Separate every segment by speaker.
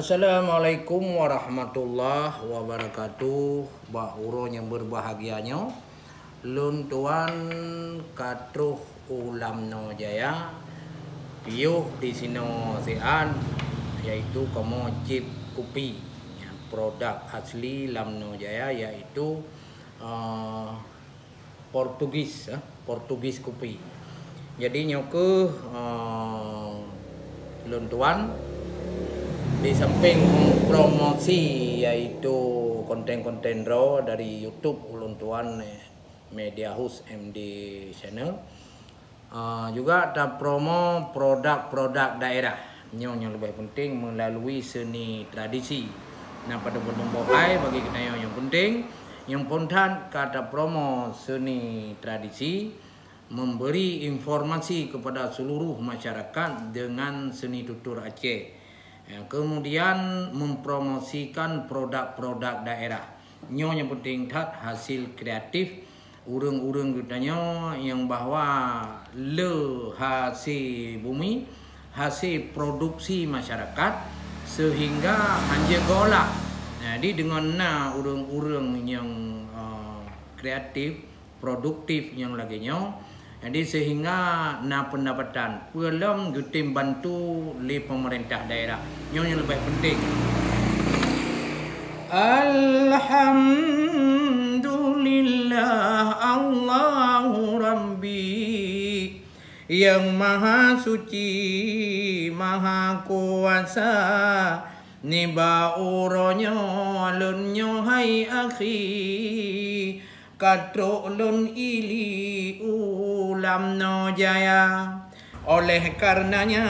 Speaker 1: Assalamualaikum warahmatullahi wabarakatuh. Bak uro yang berbahagianya. Lun tuan katruh ulam no Piuh di sino sean Yaitu kamu chip kopi. Ya, Produk asli Lamno Jaya yaitu uh, Portugis uh, Portugis kopi. Jadi nyoke uh, Lun tuan di samping promosi yaitu konten-konten raw dari YouTube Ulun Tuan eh, Media House MD Channel. Uh, juga ada promo produk-produk daerah. Yang yang lebih penting melalui seni tradisi. Nah pada bentuk bokai bagi kita yang penting yang pontan kata promo seni tradisi memberi informasi kepada seluruh masyarakat dengan seni tutur Aceh Ya, kemudian mempromosikan produk-produk daerah. Nyo yang penting tak hasil kreatif urang-urang katanya yang bahwa le hasil bumi hasil produksi masyarakat sehingga hanya golak. Jadi dengan na urang-urang yang uh, kreatif, produktif yang lagi nyo jadi sehingga na pendapatan belum gutim bantu li pemerintah daerah. Yang yang lebih penting. Alhamdulillah Allahu Rabbi yang maha suci maha kuasa niba uronyo lunyo hai akhi katrulun ili ulam no jaya oleh karenanya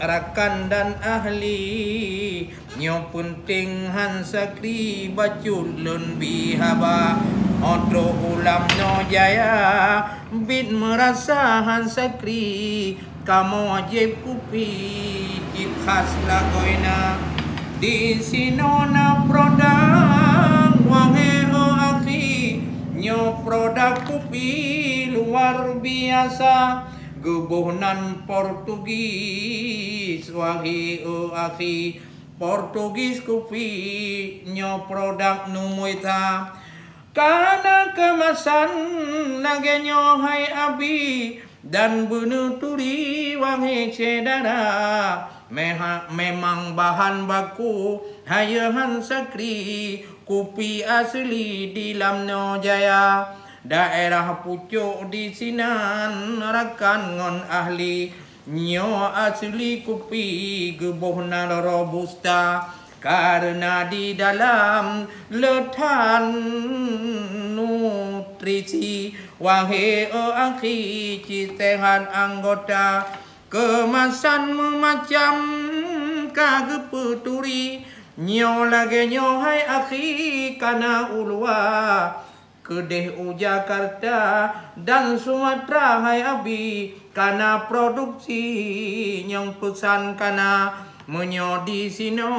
Speaker 1: rakan dan ahli nyo penting han sakri baculun bihaba. Otro ulam no jaya bit merasa han sakri kamu wajib kupi cip khas lagoina di sinona produk wange Kopi luar biasa Gebuhnan Portugis. Wahi o akhi Portugis kopi Nyo produk numuita Karena kemasan Lagi nyo hai abi Dan benuturi wangi cedara Meha, memang bahan baku hayahan sakri kopi asli di Lamno Jaya daerah pucuk di sinan rakan ngon ahli. Nyo asli kopi gebuhna robusta. Karena di dalam letan nutrisi. Wahai akhi citehan anggota. Kemasan macam kagak peturi Nyo lagi nyo hai akhi kana ulwa Kedeh Jakarta dan Sumatera hai abi. Kana produksi nyong pesan kana Menyo di sino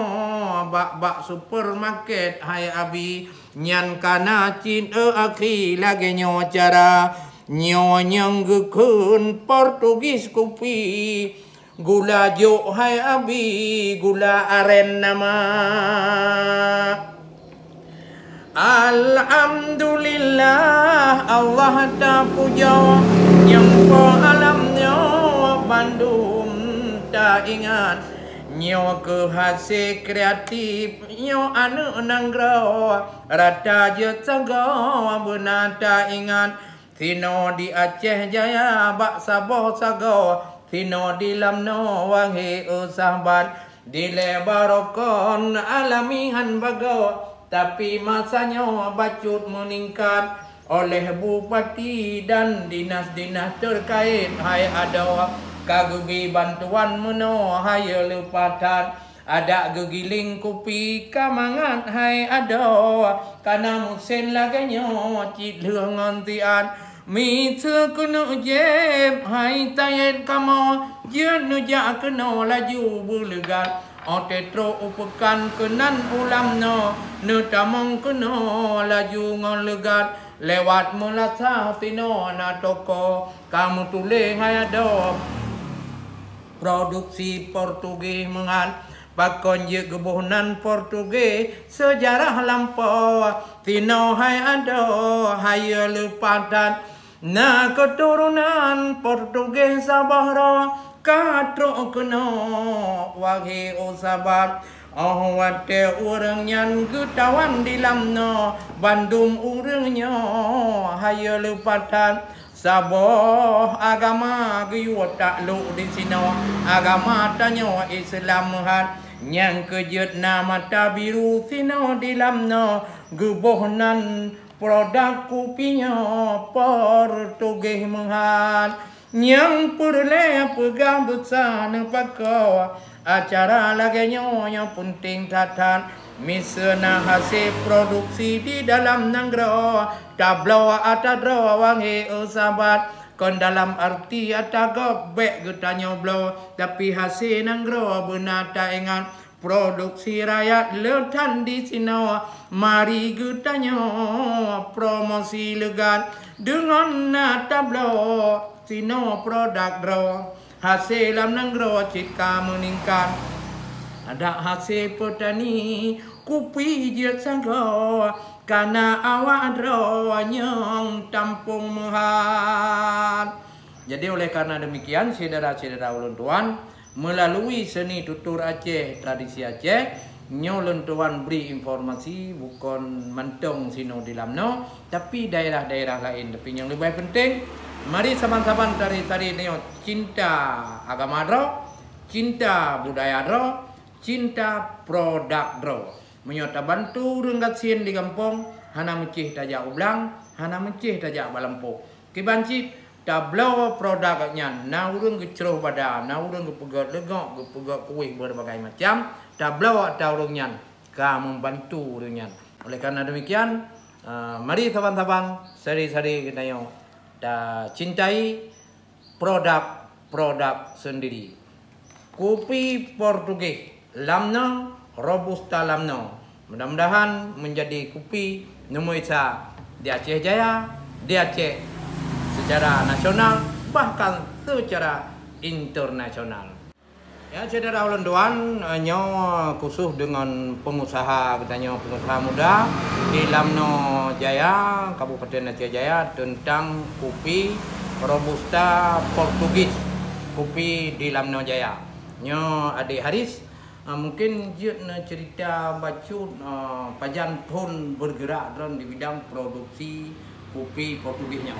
Speaker 1: bak-bak supermarket hai abi. Nyan kana cin e akhi lagi nyo cara Nyo nyong gekun Portugis kopi Gula jo hai abi. Gula aren nama Alhamdulillah Allah ta puja. Yang po alamnya Bandung tak ingat. Nyo ke hasil kreatif Nyo anu nanggro. Rata je sago Benar tak ingat. Tino di Aceh Jaya Bak Sabah Sago Tino di lamno wangi usahabat di lebarokon alamihan bago tapi masanya bacut meningkat oleh bupati dan dinas-dinas terkait. Hai ada kagugi bantuan meno. Hai lupatan ada gegiling kopi kamangan. Hai ada karena musim lagi nyo. Cit lengantian Mi thưa cứ hai tay kamo. Dia nu ja keno tetro upekan kenan ulam no Nu tamong keno laju legat Lewat mula tino na toko Kamu tule hai do Produksi Portugis mengan Pakon ye gebuhnan Portugis sejarah lampau Tino hai ado hai Na keturunan Portugis Sabahra Katro kena wagi o sabat Oh wate urang nyan getawan di lamno Bandung urangnya hai lepatan Saboh agama giyo tak lu di sino Agama tanyo Islam hat Nyang kejut nama tabiru sino di lamno Gubohnan produk kupinya Portugis menghat Nyang perle pegang besar nempat kau Acara lagi yang penting tatan Misena hasil produksi di dalam negara Tablo atadro wangi usabat. Kon dalam arti ata gobek getanya blo Tapi hasil negara benar tak ingat. Produksi rakyat letan di sini Mari getanya promosi legat. Dengan tablo sino produk dro Hasil dalam negara cika meningkat. Ada hasil petani kupi je sangka karena awak yang tampung mehat. Jadi oleh karena demikian saudara-saudara ulun tuan melalui seni tutur Aceh tradisi Aceh nyolun tuan beri informasi bukan mentong sino di lamno tapi daerah-daerah lain tapi yang lebih penting mari saban-saban dari tadi cinta agama dro cinta budaya dro cinta produk draw. Menyota bantu renggat sien di kampung, hana mencih tajak ulang, hana mencih tajak balampu. Kibanci tablo produknya, na urung keceroh pada, na urung kepegat legok, kepegat kuih berbagai macam, tablo atau urungnya, ka membantu urungnya. Oleh karena demikian, uh, mari teman-teman, seri-seri kita yang cintai produk-produk sendiri. Kopi Portugis lamno robusta lamno. Mudah-mudahan menjadi kopi nombor isa di Aceh Jaya di Aceh secara nasional bahkan secara internasional. Ya saudara ulun nyo khusus dengan pengusaha katanya pengusaha muda di Lamno Jaya Kabupaten Aceh Jaya tentang kopi robusta Portugis. Kopi di Lamno Jaya. Nyo adik Haris Uh, mungkin cerita baca uh, Pajan pun bergerak dalam di bidang produksi kopi Portugisnya.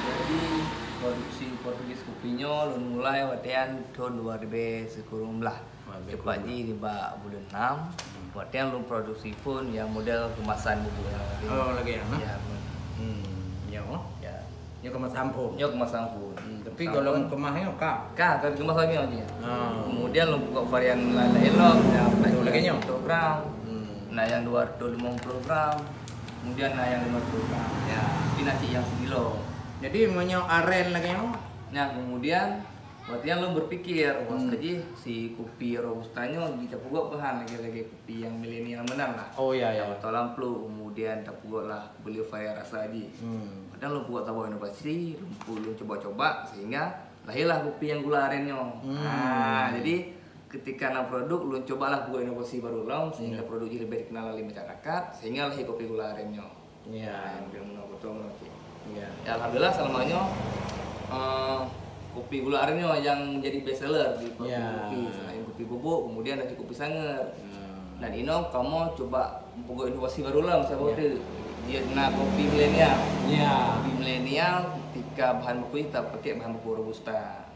Speaker 2: Jadi produksi Portugis kopinya lu mulai watian tahun 2000 sekurang lah. Cepat di ba bulan 6. Hmm. Watian lu produksi pun yang model kemasan bubu.
Speaker 1: Oh lagi ya. Ya. Hmm. Ya. Ya. Ya kemas sampun.
Speaker 2: Ya kemas sampun.
Speaker 1: Hmm, tapi kalau kemahnya kak.
Speaker 2: Kak, kalau kemas lagi aja. Oh. Kemudian lu buka varian lain lo, ya lagi nya program. Hmm. Nah yang 250 gram. Kemudian nah yang 50 gram. Ya, ini nanti yang sekilo.
Speaker 1: Jadi mau aren lagi
Speaker 2: Nah, kemudian Berarti lo berpikir, wah hmm. si kopi robustanya bisa pugak bahan lagi-lagi kopi yang milenial menang lah.
Speaker 1: Oh iya iya.
Speaker 2: Atau lampu kemudian tak pugak lah beli fire rasa aja. Hmm. Padahal lo pugak tahu inovasi, lo, coba-coba sehingga lahirlah kopi yang gula arennya. Hmm. Nah, jadi ketika na produk lo cobalah buat inovasi baru lo sehingga hmm. produk jadi lebih dikenal oleh masyarakat sehingga lahir kopi gula arennya. Iya. Yeah. Nah, yang betul Iya. Ya, alhamdulillah selamanya uh, kopi gula arennya yang jadi best seller di kopi yeah. kopi selain kopi bubuk kemudian ada kopi sanger hmm. dan ini kamu coba pokok inovasi baru lah misalnya yeah. dia nah kopi milenial yeah. kopi milenial ketika bahan baku kita pakai bahan baku robusta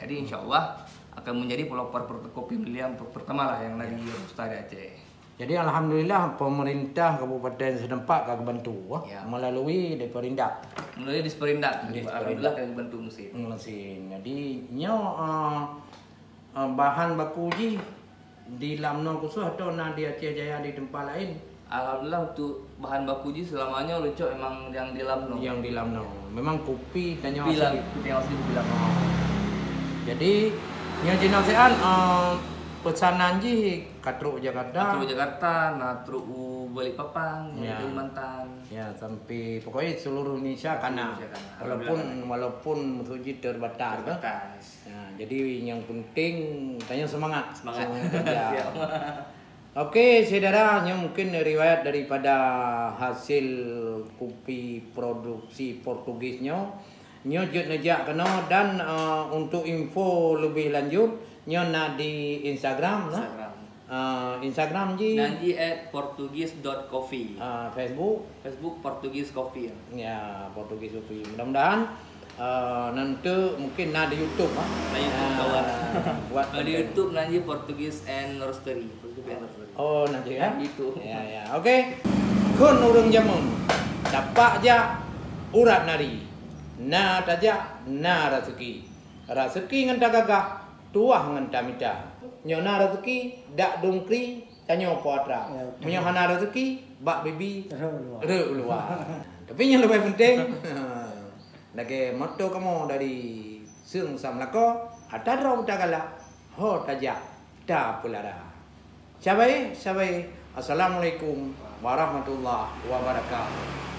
Speaker 2: jadi insya Allah akan menjadi pelopor kopi milenial pertama lah yang dari robusta di Aceh
Speaker 1: jadi alhamdulillah pemerintah Kabupaten Sedempak kagak bantu ya. melalui Desperindak.
Speaker 2: Melalui Desperindak. Alhamdulillah kagak bantu mesin.
Speaker 1: Mesin. Jadi nyo uh, uh, bahan baku ji di Lamno khusus atau na di Aceh Jaya di tempat lain.
Speaker 2: Alhamdulillah untuk bahan baku ji selamanya lucu emang yang di Lamno.
Speaker 1: Yang di Lamno. Memang kopi dan
Speaker 2: nyo asli. Kopi yang asli di Lamno.
Speaker 1: Jadi nyo jenasian uh, pesanan ji Katru Jakarta.
Speaker 2: Natru Jakarta, Natru Balikpapan,
Speaker 1: Ya.
Speaker 2: Kalimantan.
Speaker 1: Ya, sampai pokoknya seluruh Indonesia karena walaupun walaupun Musuji terbatas.
Speaker 2: Terbatas.
Speaker 1: Ya, jadi yang penting tanya semangat.
Speaker 2: Semangat.
Speaker 1: kerja.
Speaker 2: Ya.
Speaker 1: Oke, saudaranya mungkin riwayat daripada hasil kopi produksi Portugisnya. Nyo jet nejak kena dan uh, untuk info lebih lanjut nyo na di Instagram, nah?
Speaker 2: Instagram.
Speaker 1: Uh, Instagram ji,
Speaker 2: Nanti at portugis.coffee.
Speaker 1: uh, Facebook,
Speaker 2: Facebook Portugis Coffee. ya.
Speaker 1: ya Portugis kopi. Mudah-mudahan uh, nanti mungkin na di YouTube, ah.
Speaker 2: Na YouTube,
Speaker 1: Ah,
Speaker 2: kawan.
Speaker 1: buat
Speaker 2: Kalau di. YouTube nanti Portugis and Roastery. Portugis.
Speaker 1: Oh nanti ya?
Speaker 2: Itu.
Speaker 1: Ya ya. Oke. Kun urung jamun. Dapat ja urat nari. Na taja na rezeki. Rezeki ngan gagah tuah ngan tamita. Nyo na rezeki dak dongkri tanyo poatra. Menyo hana rezeki bak bibi re luar. Tapi yang lebih penting lagi motto kamu dari Sung Samlako ada rau tagala ho taja da pulara. Sabai, sabai. Assalamualaikum warahmatullahi wabarakatuh.